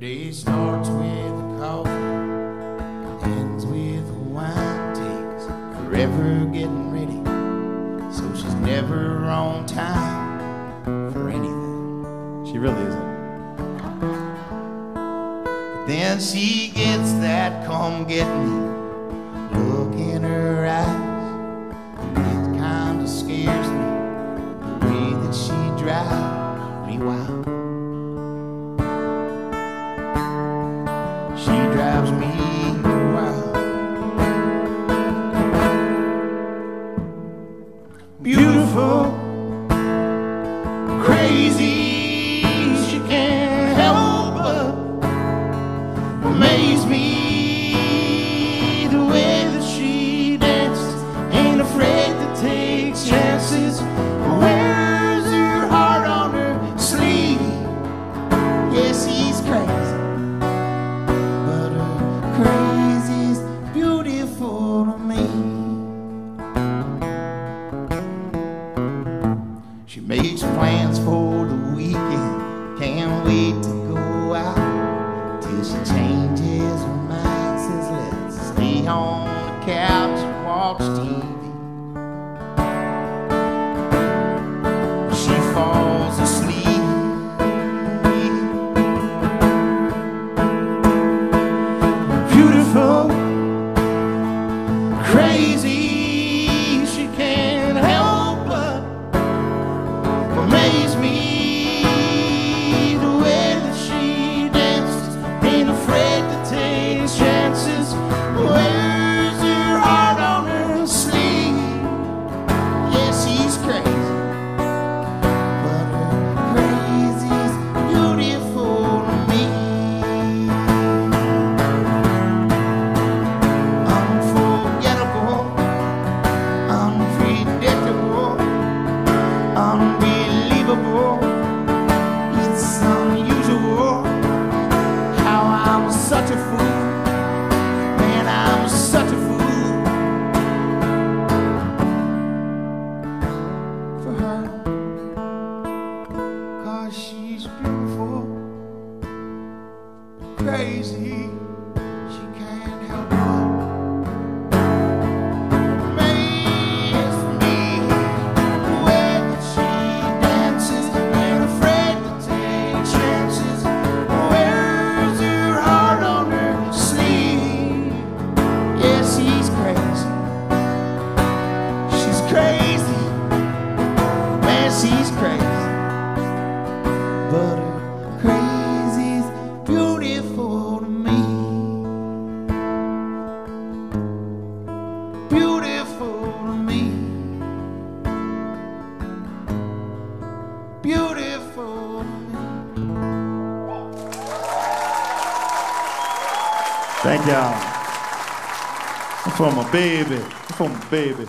day starts with a coffee and ends with a wine. Takes forever getting ready, so she's never on time for anything. She really isn't. But then she gets that come get me makes plans for the weekend. Can't wait to go out till she changes her mind. Says, let's stay on the couch and watch TV. A fool. Man, I'm such a fool for her. Cause she's beautiful, crazy. But her crazy's beautiful to me. Beautiful to me. beautiful. Thank y'all. For my baby. For my baby.